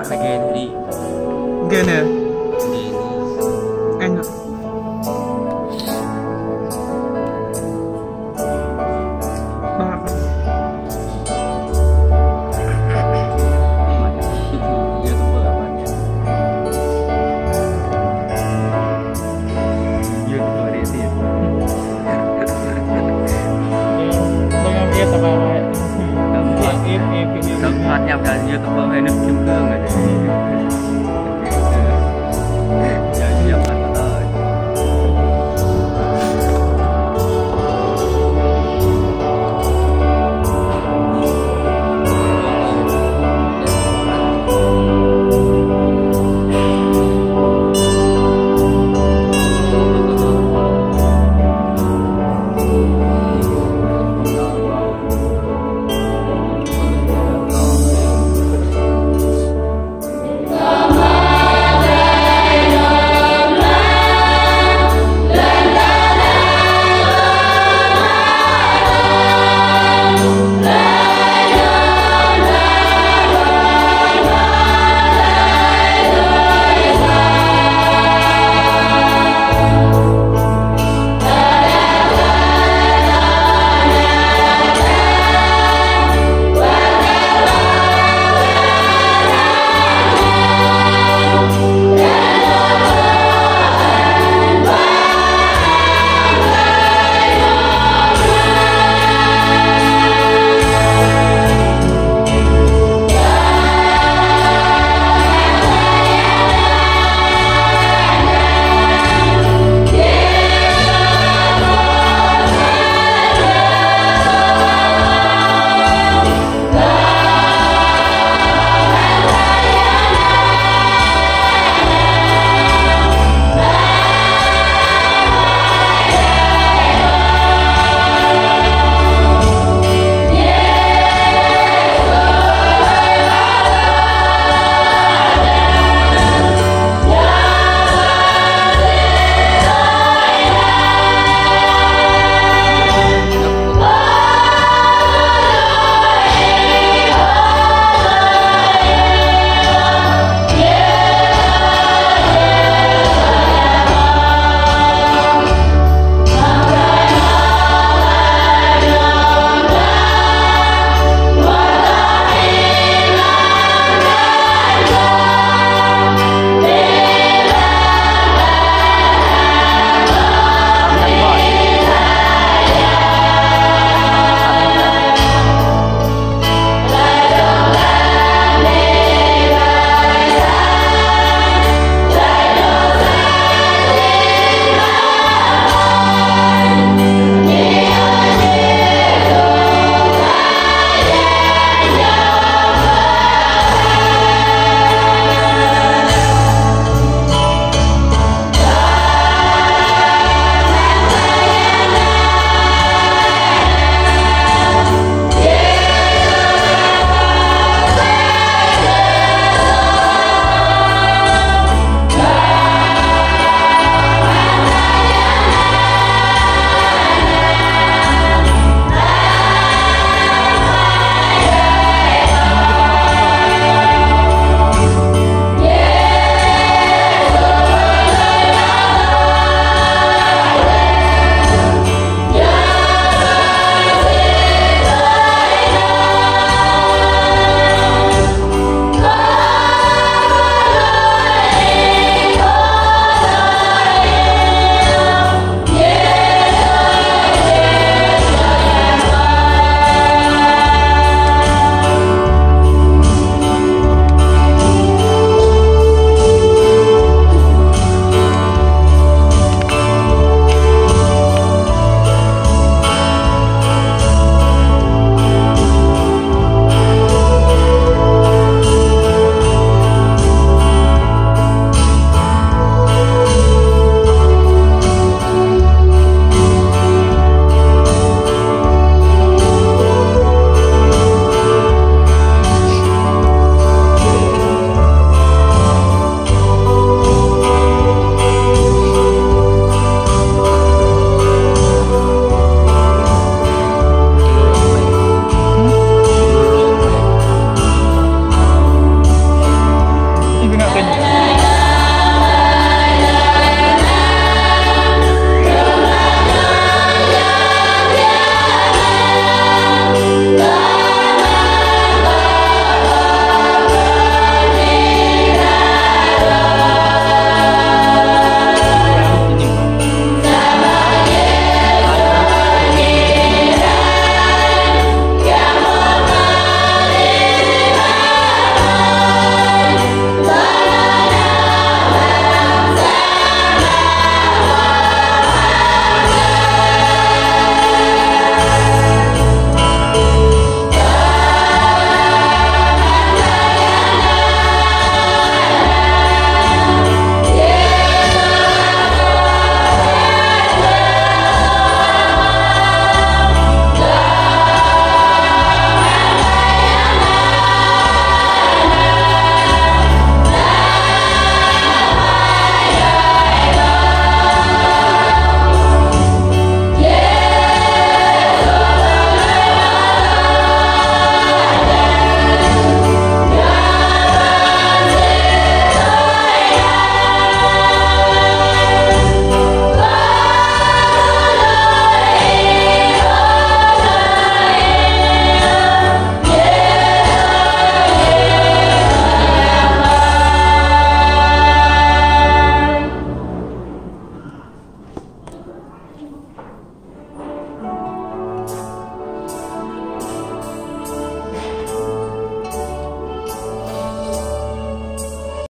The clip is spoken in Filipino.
mak lagi tadi. Gana.